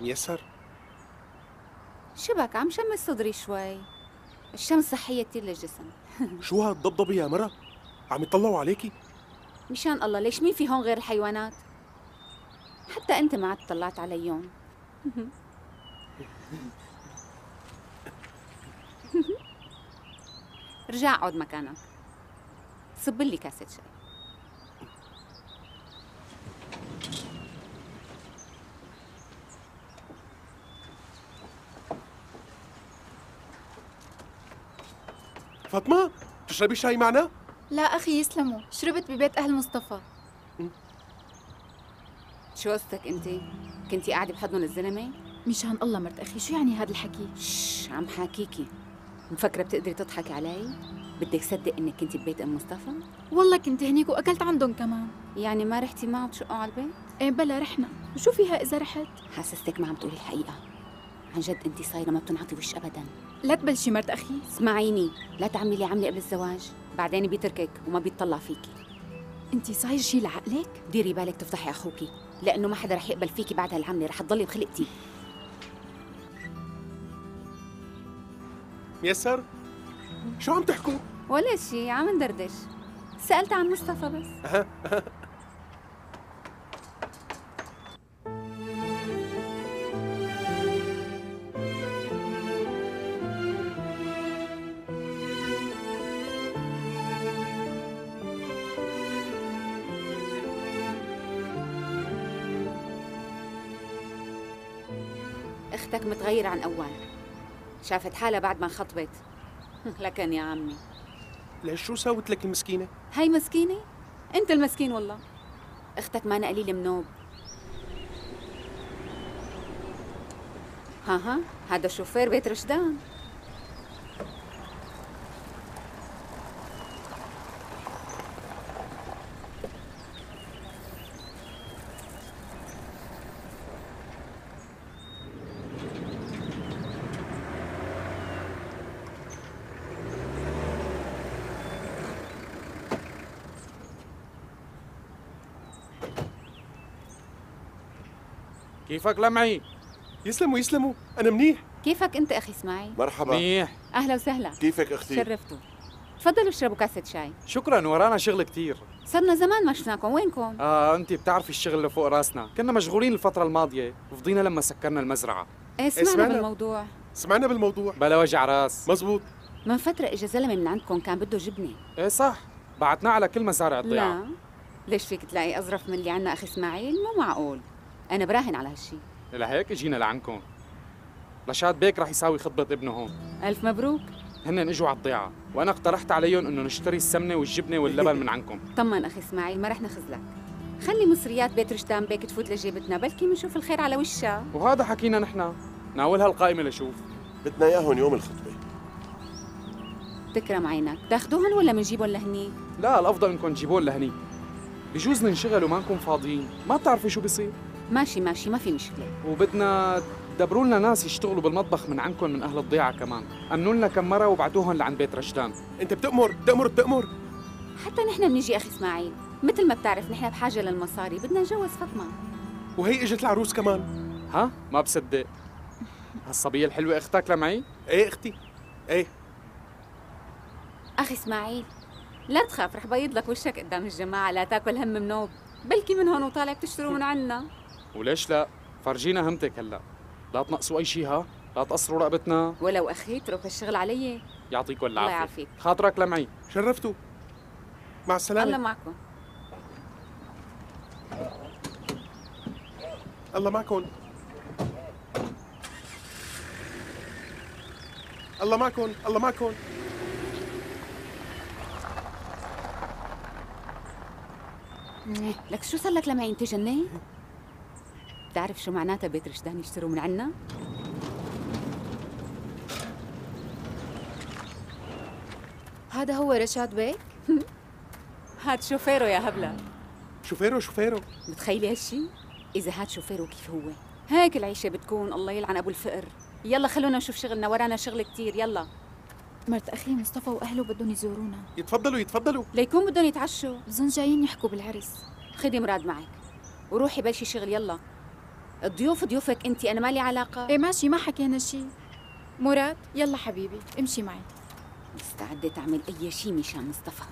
ميسر شبك عم شمس صدري شوي الشمس صحية كتير للجسم شو هالضبضبة يا مرة؟ عم يطلعوا عليكي؟ مشان الله ليش مين في هون غير الحيوانات؟ حتى أنت ما عاد طلعت عليهم رجع اقعد مكانك صب لي كاسة شاي فاطمة تشربي شاي معنا؟ لا أخي يسلموا شربت ببيت أهل مصطفى شو قصتك أنت؟ كنتي قاعدة بحضن الزلمة؟ مشان الله مرت أخي شو يعني هذا الحكي؟ شش عم حاكيكي مفكرة بتقدري تضحكي علي؟ بدك صدق إنك كنتي ببيت أم مصطفى؟ والله كنت هنيك وأكلت عندهم كمان يعني ما رحتي معه تشقوا على البيت؟ إيه بلا رحنا وشو فيها إذا رحت؟ حاسستك ما عم تقولي الحقيقة عن جد انت صايرة ما بتنعطي وش ابدا لا تبلشي مرت أخي. اسمعيني لا تعملي عملي قبل الزواج. بعدين بيتركك وما بيطلع فيكي. أنت صاير شي لعقلك؟ ديري بالك تفضحي أخوكي لأنه ما حدا رح يقبل فيكي بعد هالعملة. رح تضلي بخلقتي. ميسر شو عم تحكوا؟ ولا شي عم ندردش. سألت عن مصطفى بس. أختك متغيرة عن أول. شافت حالها بعد ما خطبت. لكن يا عمي. ليش شو سوت لك المسكينة؟ هاي مسكينة؟ أنت المسكين والله. أختك ما قليل منوب. ها ها هذا شوفير بيت رشدان. كيفك لمعي؟ يسلموا يسلموا. أنا منيح. كيفك أنت أخي إسماعيل؟ مرحبا. منيح. أهلا وسهلا. كيفك أختي؟ شرفتوا تفضلوا اشربوا كاسة شاي. شكرا ورانا شغل كتير. صرنا زمان ما شفناكم. وينكم؟ آه انت بتعرفي الشغل اللي فوق راسنا. كنا مشغولين الفترة الماضية. وفضينا لما سكرنا المزرعة. إيه سمعنا سمعنا. بالموضوع. سمعنا بالموضوع. بلا وجع راس. مزبوط من فترة اجى زلمة من عندكم كان بده جبنة. إيه صح. بعتناه على كل مزارع الضيعة لا. ليش فيك تلاقي أظرف من اللي عنا أخي إسماعيل؟ مو معقول. أنا براهن على هالشي. لهيك اجينا لعندكم. رشاد بيك رح يساوي خطبة ابنه هون. ألف مبروك. هن إجوا على الضيعة وأنا اقترحت عليهم إنه نشتري السمنة والجبنة واللبن من عندكم. طمن أخي إسماعيل ما رح نخذلك خلي مصريات بيت رشدان بيك تفوت لجيبتنا بلكي بنشوف الخير على وشها. وهذا حكينا نحن. ناولها القائمة لشوف. بدنا إياهم يوم الخطبة. تكرم عينك. تاخدوهن ولا منجيبهم لهني؟ لا الأفضل إنكم تجيبون لهني. بجوز ننشغل وما نكون فاضيين. ما بتعرفي شو بصير؟ ماشي ماشي ما في مشكلة. وبدنا تدبروا لنا ناس يشتغلوا بالمطبخ من عندكم من أهل الضيعة كمان. أمنوا لنا كم مرة وبعتوهم لعند بيت رشدان. أنت بتأمر بتأمر بتأمر. حتى نحن بنيجي أخي إسماعيل. مثل ما بتعرف نحن بحاجة للمصاري بدنا نجوز فاطمة. وهي إجت العروس كمان. ها؟ ما بصدق. هالصبية الحلوة أختك لمعي؟ إيه أختي. إيه. أخي إسماعيل لا تخاف رح بيض لك وشك قدام الجماعة لا تاكل هم منوب. بلكي من هون وطالع بتشتروا من عنا. وليش لا؟ فرجينا همتك هلا. لا تنقصوا أي شيء ها؟ لا تقصروا رقبتنا. ولو أخي اترك الشغل علي. يعطيكم الله العافية. يعافيك. خاطرك لمعي. شرفتوا. مع السلامة. الله معكم. الله معكم. الله معكم. الله معكم. لك شو صار لك لما انت جنيت؟ بتعرف شو معناتها بيت رشدان يشتروا من عنا؟ هذا هو رشاد بيك؟ هاد شوفيره يا هبلة. شوفيرو شوفيرو متخيلة هالشي؟ إذا هاد شوفيره كيف هو. هيك العيشة بتكون الله يلعن أبو الفقر. يلا خلونا نشوف شغلنا ورانا شغل كتير يلا. مرت أخي مصطفى وأهله بدهم يزورونا. يتفضلوا يتفضلوا. ليكون بدهم يتعشوا. بظن جايين يحكوا بالعرس. خدي مراد معك. وروحي بلشي شغل يلا. الضيوف ضيوفك انت أنا مالي علاقة؟ إيه ماشي ما حكينا شي. مراد يلا حبيبي امشي معي. مستعدة تعمل أي شيء مشان مصطفى.